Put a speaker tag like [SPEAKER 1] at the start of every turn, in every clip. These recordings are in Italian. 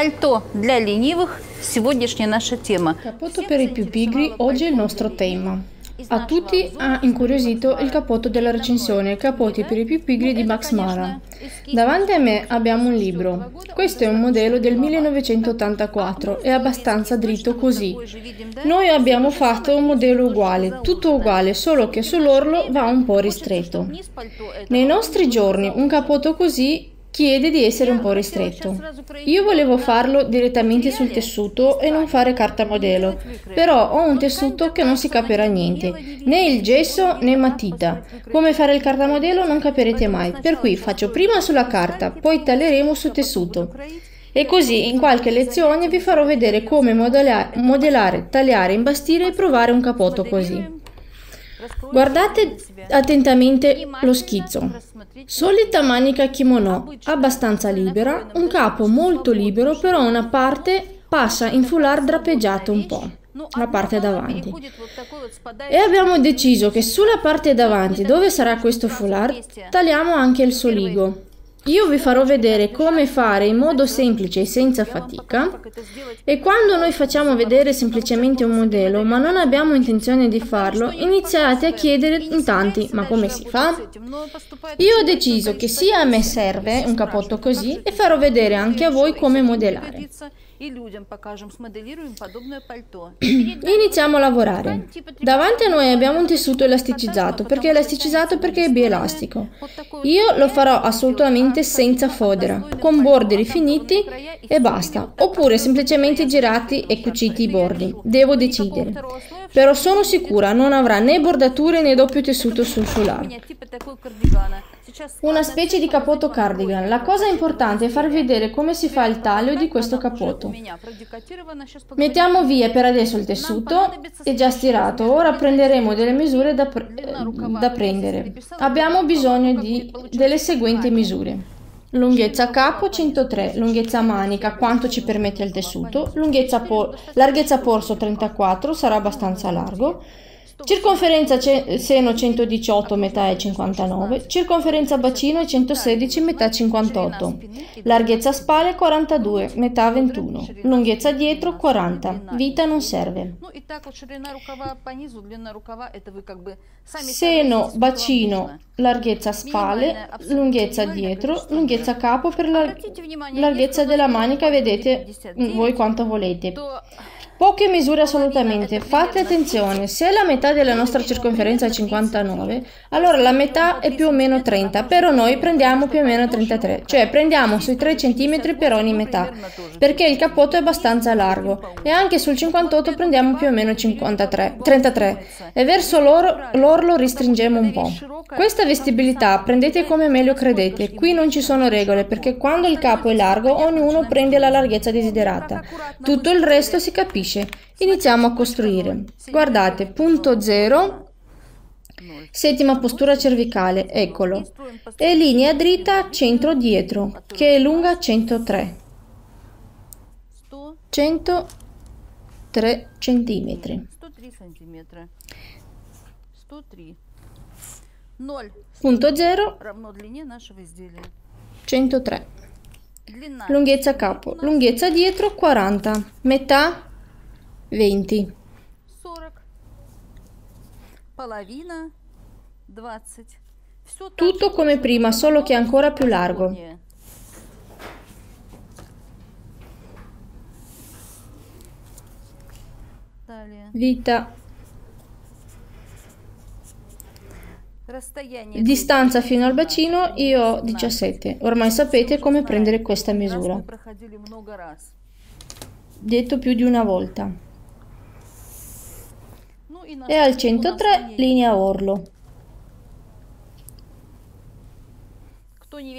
[SPEAKER 1] Пальто для ленивых – сегодняшняя наша тема.
[SPEAKER 2] Cappotto per i più pigri oggi è il nostro tema. A tutti ha incuriosito il cappotto della recensione Capotti per i più pigri di Max Mara. Davanti a me abbiamo un libro. Questo è un modello del 1984, è abbastanza dritto così. Noi abbiamo fatto un modello uguale, tutto uguale, solo che sull'orlo va un po' ristretto. Nei nostri giorni un cappotto così chiede di essere un po' ristretto. Io volevo farlo direttamente sul tessuto e non fare carta modello, però ho un tessuto che non si capirà niente, né il gesso né matita. Come fare il cartamodello non capirete mai, per cui faccio prima sulla carta, poi taglieremo sul tessuto. E così in qualche lezione vi farò vedere come modellare, tagliare, imbastire e provare un capotto così. Guardate attentamente lo schizzo. Solita manica kimono, abbastanza libera, un capo molto libero, però una parte passa in foulard drapeggiato un po' la parte davanti. E abbiamo deciso che sulla parte davanti, dove sarà questo foulard, tagliamo anche il soligo. Io vi farò vedere come fare in modo semplice e senza fatica e quando noi facciamo vedere semplicemente un modello ma non abbiamo intenzione di farlo, iniziate a chiedere in tanti ma come si fa? Io ho deciso che sia a me serve un cappotto così e farò vedere anche a voi come modellare Iniziamo a lavorare. Davanti a noi abbiamo un tessuto elasticizzato, perché elasticizzato perché è bielastico. Io lo farò assolutamente senza fodera, con bordi rifiniti e basta, oppure semplicemente girati e cuciti i bordi. Devo decidere. Però sono sicura non avrà né bordature né doppio tessuto sul solare. Una specie di cappotto cardigan. La cosa importante è farvi vedere come si fa il taglio di questo cappotto. Mettiamo via per adesso il tessuto, è già stirato, ora prenderemo delle misure da, pre da prendere. Abbiamo bisogno di, delle seguenti misure. Lunghezza capo 103, lunghezza manica quanto ci permette il tessuto, po larghezza polso 34, sarà abbastanza largo, Circonferenza seno 118, metà è 59. Circonferenza bacino è 116, metà 58. Larghezza spalle 42, metà 21. Lunghezza dietro 40. Vita non serve. Seno, bacino, larghezza spalle, lunghezza dietro, lunghezza capo per la larghezza della manica, vedete voi quanto volete. Poche misure assolutamente, fate attenzione, se la metà della nostra circonferenza è 59, allora la metà è più o meno 30, però noi prendiamo più o meno 33, cioè prendiamo sui 3 cm per ogni metà, perché il cappotto è abbastanza largo, e anche sul 58 prendiamo più o meno 53, 33, e verso l'orlo restringiamo un po'. Questa vestibilità prendete come meglio credete, qui non ci sono regole, perché quando il capo è largo ognuno prende la larghezza desiderata, tutto il resto si capisce capisce. Iniziamo a costruire. Guardate, punto 0, settima postura cervicale, eccolo. E linea dritta centro dietro, che è lunga 103. 103 centimetri. Punto 0, 103. Lunghezza capo, lunghezza dietro 40, metà 20 tutto come prima solo che ancora più largo. vita. Distanza fino al bacino io ho 17 ormai sapete come prendere questa misura. detto più di una volta e al 103 linea orlo.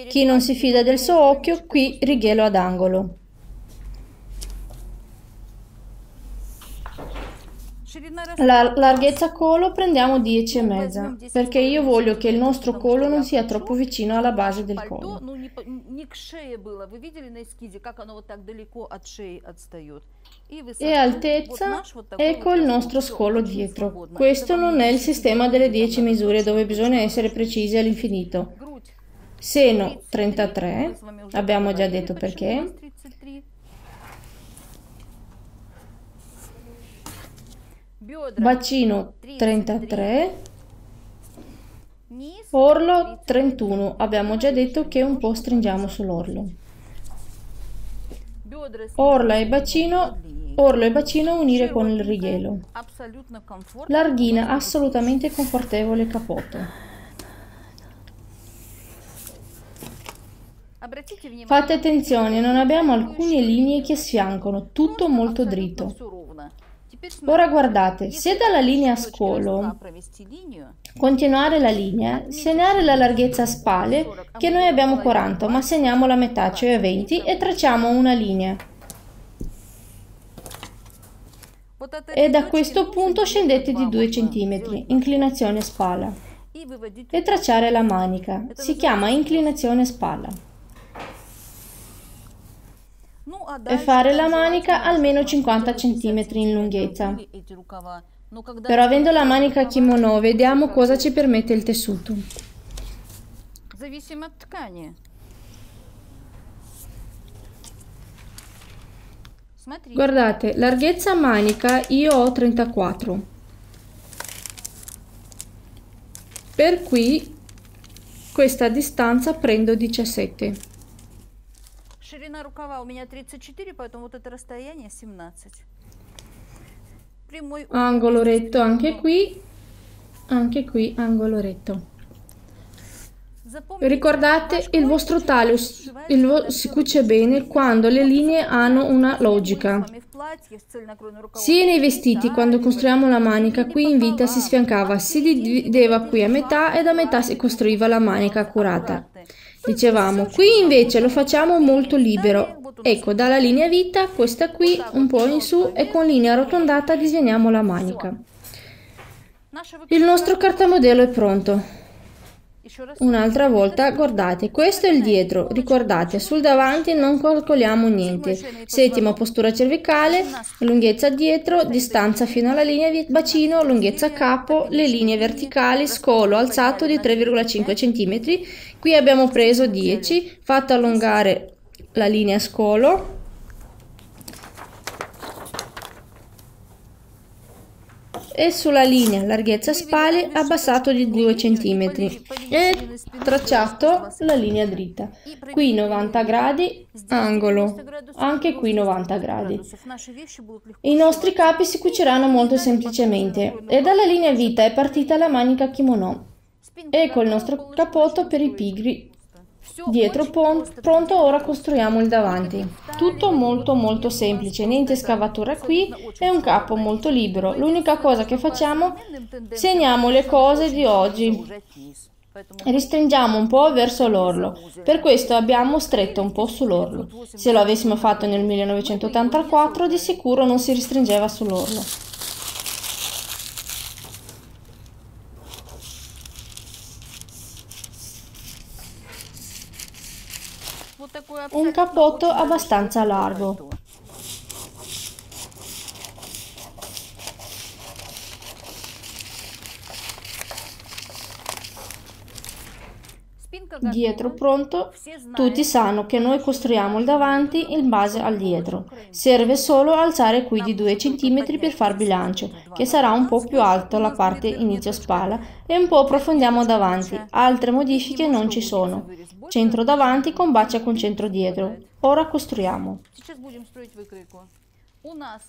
[SPEAKER 2] Chi non si fida del suo occhio, qui righello ad angolo. La larghezza collo prendiamo 10 e mezza, perché io voglio che il nostro collo non sia troppo vicino alla base del collo. E altezza, ecco il nostro scolo dietro. Questo non è il sistema delle 10 misure dove bisogna essere precisi all'infinito. Seno 33, abbiamo già detto perché. Bacino 33, orlo 31. Abbiamo già detto che un po' stringiamo sull'orlo. Orla e bacino, orlo e bacino unire con il righello. Larghina assolutamente confortevole capoto. Fate attenzione, non abbiamo alcune linee che sfiancano, tutto molto dritto. Ora guardate, se dalla linea scolo continuare la linea, segnare la larghezza a spalle, che noi abbiamo 40, ma segniamo la metà, cioè 20, e tracciamo una linea. E da questo punto scendete di 2 cm, inclinazione spalla. E tracciare la manica. Si chiama inclinazione spalla e fare la manica almeno 50 cm in lunghezza. Però avendo la manica kimono, vediamo cosa ci permette il tessuto. Guardate, larghezza manica io ho 34. Per qui questa distanza prendo 17.
[SPEAKER 1] Ширина рукава у меня 34, поэтому вот это расстояние 17.
[SPEAKER 2] Primo angolo retto anche qui, anche qui angolo retto. Ricordate, il vostro taglio il vo si cuce bene quando le linee hanno una logica. Sia nei vestiti, quando costruiamo la manica, qui in vita si sfiancava, si divideva qui a metà e da metà si costruiva la manica accurata. Dicevamo, qui invece lo facciamo molto libero. Ecco, dalla linea vita, questa qui, un po' in su e con linea arrotondata disegniamo la manica. Il nostro cartamodello è pronto. Un'altra volta, guardate, questo è il dietro, ricordate, sul davanti non calcoliamo niente. Settima postura cervicale, lunghezza dietro, distanza fino alla linea di bacino, lunghezza capo, le linee verticali, scolo alzato di 3,5 cm. Qui abbiamo preso 10, fatto allungare la linea scolo, e sulla linea larghezza spalle abbassato di 2 cm e tracciato la linea dritta. Qui 90 gradi, angolo, anche qui 90 gradi. I nostri capi si cuciranno molto semplicemente e dalla linea vita è partita la manica kimono. Ecco il nostro capotto per i pigri Dietro pronto, ora costruiamo il davanti. Tutto molto molto semplice, niente scavatura qui e un capo molto libero. L'unica cosa che facciamo, segniamo le cose di oggi. Ristringiamo un po' verso l'orlo, per questo abbiamo stretto un po' sull'orlo. Se lo avessimo fatto nel 1984 di sicuro non si ristringeva sull'orlo. Un cappotto abbastanza largo. Dietro pronto, tutti sanno che noi costruiamo il davanti in base al dietro. Serve solo alzare qui di 2 cm per far bilancio, che sarà un po' più alto la parte inizio spalla e un po' approfondiamo davanti. Altre modifiche non ci sono. Centro davanti combacia con centro dietro. Ora costruiamo.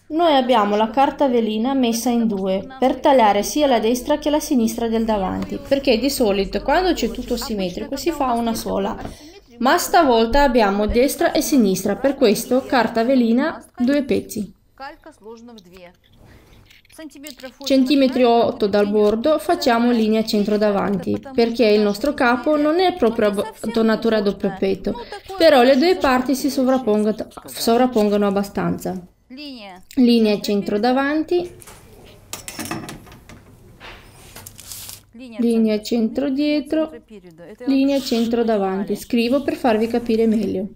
[SPEAKER 2] Noi abbiamo la carta velina messa in due per tagliare sia la destra che la sinistra del davanti, perché di solito quando c'è tutto simmetrico si fa una sola, ma stavolta abbiamo destra e sinistra, per questo carta velina due pezzi. Centimetri 8 dal bordo facciamo linea centro davanti, perché il nostro capo non è proprio donatura a doppio petto, però le due parti si sovrappongono abbastanza. Linea centro davanti. Linea centro dietro, linea centro davanti. Scrivo per farvi capire meglio.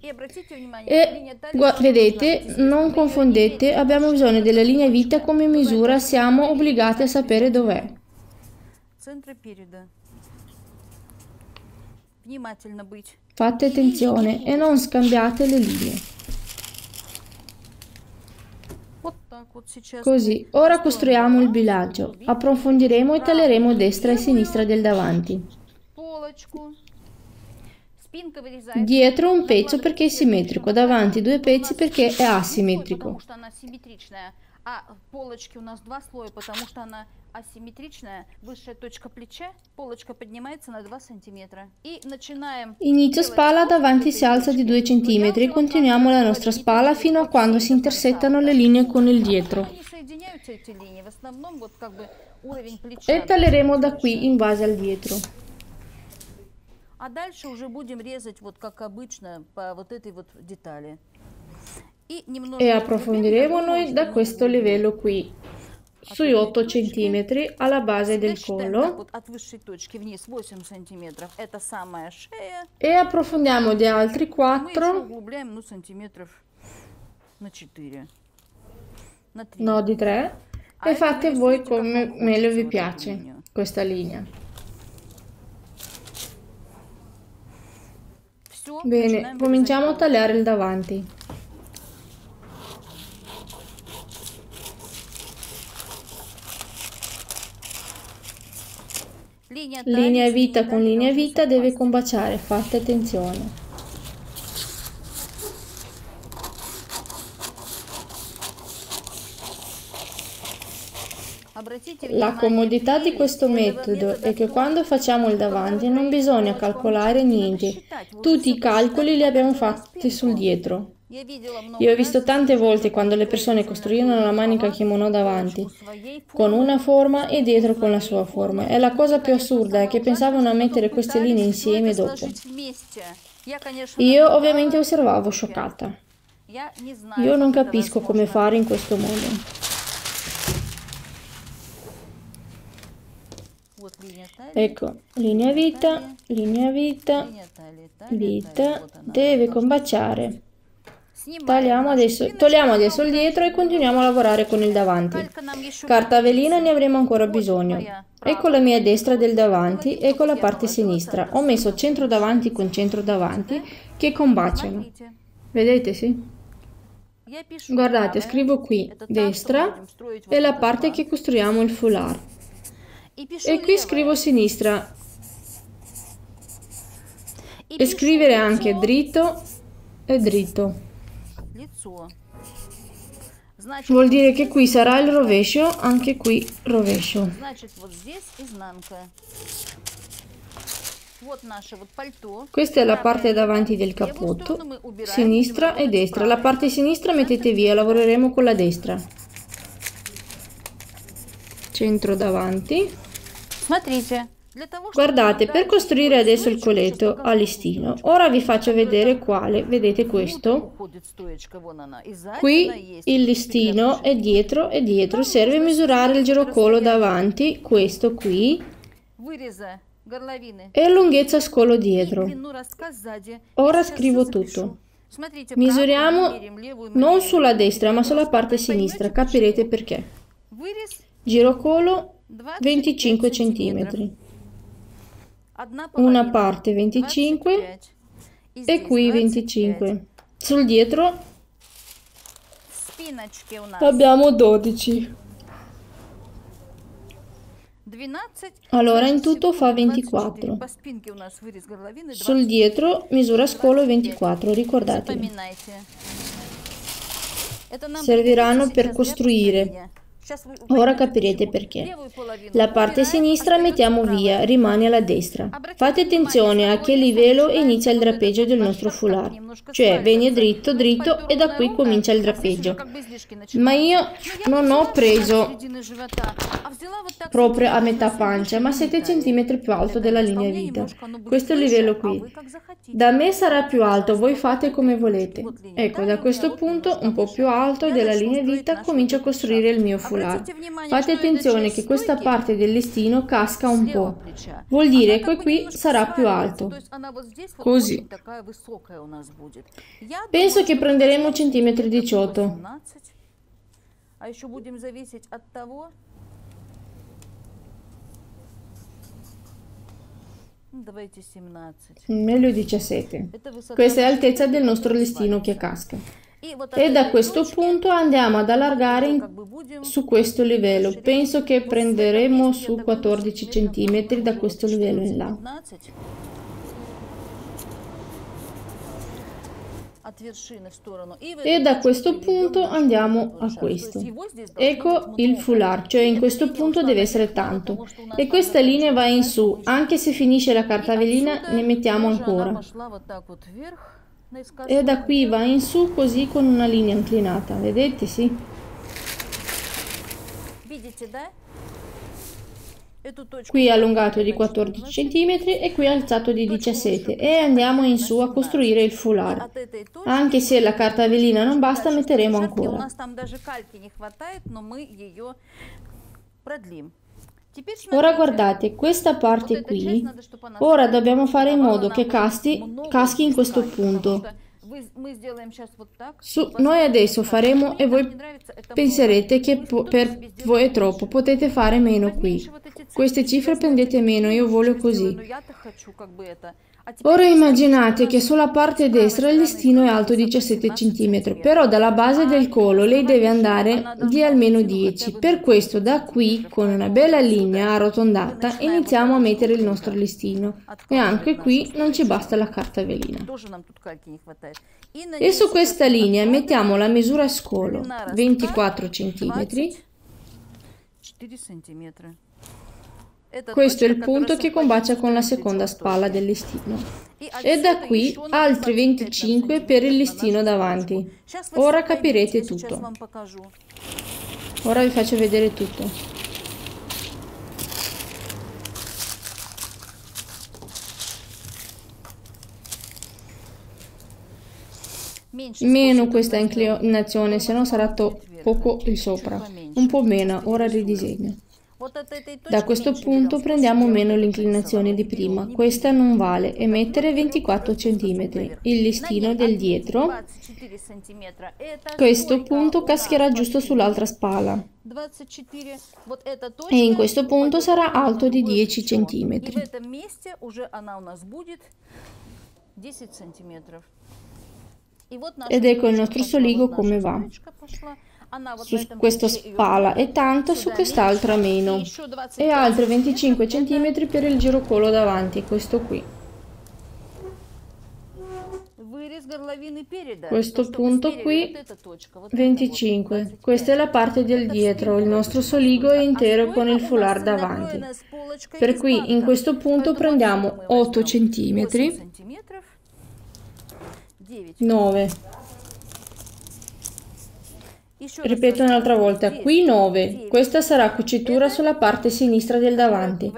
[SPEAKER 2] E vedete, non confondete, abbiamo bisogno della linea vita come misura, siamo obbligati a sapere dov'è. Fate attenzione e non scambiate le linee. Così, ora costruiamo il bilancio. Approfondiremo e taglieremo destra e sinistra del davanti. Dietro un pezzo perché è simmetrico, davanti due pezzi perché è asimmetrico.
[SPEAKER 1] А полочки у нас два слоя, потому что она асимметричная. Высшая точка плеча, полочка поднимается на 2 см. Начинаем...
[SPEAKER 2] Inizio spalla, davanti si alza di 2 cm e continuiamo la nostra spalla fino a quando si intersettano le linee con il dietro. E taglieremo da qui in base al dietro.
[SPEAKER 1] А дальше уже будем резать вот как обычно по вот этой вот детали.
[SPEAKER 2] E approfondiremo noi da questo livello qui, sui 8 cm alla base del collo. e approfondiamo di altri 4 no di 3 e fate voi come meglio vi piace questa linea. Bene cominciamo a tagliare il davanti Linea vita con linea vita deve combaciare, fate attenzione. La comodità di questo metodo è che quando facciamo il davanti non bisogna calcolare niente, tutti i calcoli li abbiamo fatti sul dietro. Io ho visto tante volte quando le persone costruivano la manica kimono davanti, con una forma e dietro con la sua forma. E la cosa più assurda è che pensavano a mettere queste linee insieme dopo. Io ovviamente osservavo scioccata. Io non capisco come fare in questo modo. Ecco, linea vita, linea vita, vita, deve combaciare. Tagliamo adesso, togliamo adesso il dietro e continuiamo a lavorare con il davanti. Carta velina ne avremo ancora bisogno. Ecco la mia destra del davanti, ecco la parte sinistra. Ho messo centro davanti con centro davanti che combaciano. Vedete, sì? Guardate, scrivo qui destra è la parte che costruiamo il foulard. E qui scrivo sinistra. E scrivere anche dritto e dritto. Vuol dire che qui sarà il rovescio, anche qui rovescio. Questa è la parte davanti del cappotto, sinistra e destra. La parte sinistra mettete via, lavoreremo con la destra. Centro davanti. Смотрите. Guardate, per costruire adesso il coletto a listino, ora vi faccio vedere quale, vedete questo? Qui il listino è dietro e dietro, serve misurare il girocolo davanti, questo qui, e lunghezza scolo dietro. Ora scrivo tutto. Misuriamo non sulla destra ma sulla parte sinistra, capirete perché. Girocolo 25 cm una parte 25 e qui 25. Sul dietro abbiamo 12. Allora in tutto fa 24. Sul dietro misura scolo 24, ricordatevi. Serviranno per costruire Ora capirete perché. La parte sinistra mettiamo via, rimane alla destra. Fate attenzione a che livello inizia il drapeggio del nostro foulard, cioè viene dritto, dritto e da qui comincia il drapeggio. Ma io non ho preso proprio a metà pancia, ma 7 cm più alto della linea vita. Questo livello qui. Da me sarà più alto, voi fate come volete. Ecco, da questo punto, un po' più alto della linea vita, comincio a costruire il mio foulard foulard. Fate attenzione che questa parte del listino casca un po'. Vuol dire che qui sarà più alto. Così. Penso che prenderemo centimetri 18. Meglio 17. Questa è l'altezza del nostro listino che casca. E da questo punto andiamo ad allargare in- su questo livello. Penso che prenderemo su 14 cm da questo livello in là. E da questo punto andiamo a questo. Ecco il foulard, cioè in questo punto deve essere tanto. E questa linea va in su, anche se finisce la carta velina ne mettiamo ancora. E da qui va in su così con una linea inclinata, vedete? Sì? Qui allungato di 14 cm e qui alzato di 17 e andiamo in su a costruire il foulard. Anche se la carta velina non basta metteremo ancora. Ora guardate, questa parte qui, ora dobbiamo fare in modo che casti, caschi in questo punto. Su, noi adesso faremo e voi penserete che per voi è troppo, potete fare meno qui. Queste cifre prendete meno, io voglio così. Ora immaginate che sulla parte destra il listino è alto 17 cm, però dalla base del collo lei deve andare di almeno 10. Per questo da qui, con una bella linea arrotondata, iniziamo a mettere il nostro listino. E anche qui non ci basta la carta velina. E su questa linea mettiamo la misura scolo, 24 cm. Questo è il punto che combacia con la seconda spalla del listino. E da qui altri 25 per il listino davanti. Ora capirete tutto. Ora vi faccio vedere tutto. Meno questa inclinazione, se no sarà poco il sopra. Un po' meno, ora ridisegno. Da questo punto prendiamo meno l'inclinazione di prima, questa non vale, e mettere 24 cm. Il listino del dietro, questo punto caschierà giusto sull'altra spalla. E in questo punto sarà alto di 10 cm. Ed ecco il nostro soligo come va su questa spalla e tanto su quest'altra meno. E altri 25 cm per il girocolo davanti questo qui. Questo punto qui 25 questa è la parte del dietro il nostro soligo è intero con il foulard davanti. per cui in questo punto prendiamo 8 cm 9 Ripeto un'altra volta, qui 9. Questa sarà cucitura sulla parte sinistra del davanti.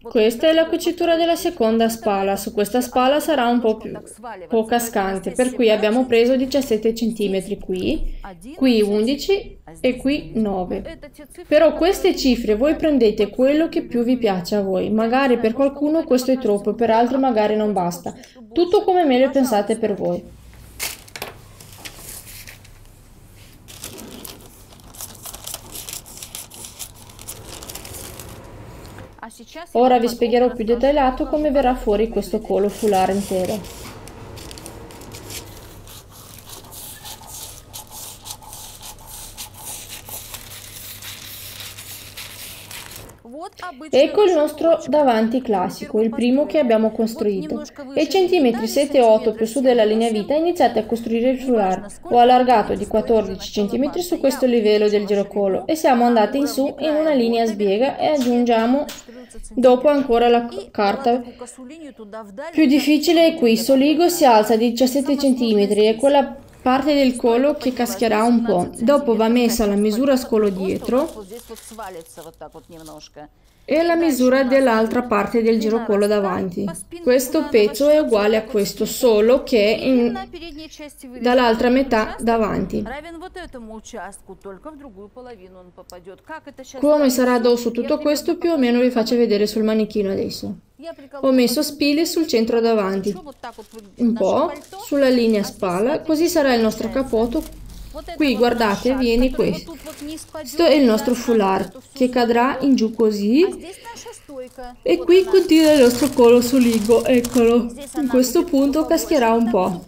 [SPEAKER 2] Questa è la cucitura della seconda spalla, su questa spalla sarà un po' più po cascante, per cui abbiamo preso 17 cm qui, qui 11 e qui 9. Però queste cifre voi prendete quello che più vi piace a voi, magari per qualcuno questo è troppo, per altri magari non basta, tutto come meglio pensate per voi. Ora vi spiegherò più dettagliato come verrà fuori questo collo foulard intero. Ecco il nostro davanti classico, il primo che abbiamo costruito. E centimetri 7 e 8 più su della linea vita iniziate a costruire il foulard. Ho allargato di 14 cm su questo livello del girocolo e siamo andati in su in una linea sbiega e aggiungiamo dopo ancora la carta. Più difficile è qui, soligo si alza di 17 cm e quella parte del collo che caschierà un po'. Dopo va messa la misura scolo dietro e la misura dell'altra parte del girocollo davanti. Questo pezzo è uguale a questo, solo che in... dall'altra metà davanti. Come sarà addosso tutto questo più o meno vi faccio vedere sul manichino adesso. Ho messo spille sul centro davanti, un po' sulla linea spalla, così sarà il nostro capotto Qui guardate viene questo. Questo è il nostro foulard che cadrà in giù così e qui continua il nostro collo soligo, eccolo. In questo punto caschierà un po'.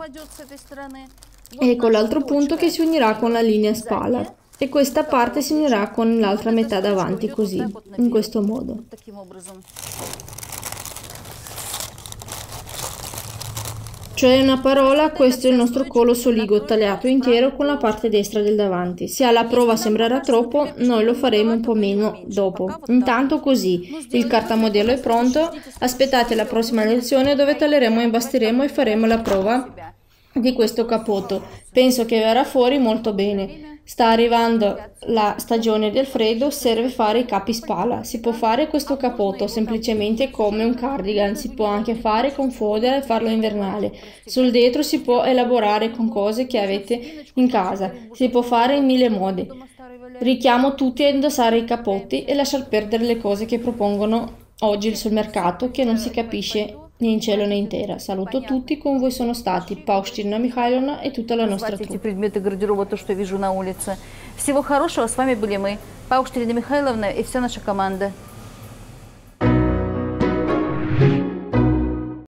[SPEAKER 2] Ecco l'altro punto che si unirà con la linea spalla e questa parte si unirà con l'altra metà davanti così, in questo modo. Cioè una parola, questo è il nostro collo soligo tagliato intero con la parte destra del davanti. Se alla prova sembrerà troppo, noi lo faremo un po' meno dopo. Intanto così, il cartamodello è pronto, aspettate la prossima lezione dove taglieremo, imbastiremo e faremo la prova di questo capotto. Penso che verrà fuori molto bene. Sta arrivando la stagione del freddo, serve fare i capi spalla. Si può fare questo capotto semplicemente come un cardigan, si può anche fare con fodera e farlo invernale. Sul dietro si può elaborare con cose che avete in casa, si può fare in mille modi. Richiamo tutti a indossare i capotti e lasciar perdere le cose che propongono oggi sul mercato che non si capisce né in cielo né in terra. Saluto tutti, con voi sono stati Паушчина Михайловна и tutta la nostra
[SPEAKER 1] эти предметы гардероба, то, что вижу на улице. Всего хорошего, с вами были мы, Паушчина Михайловна и вся наша команда.